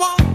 want.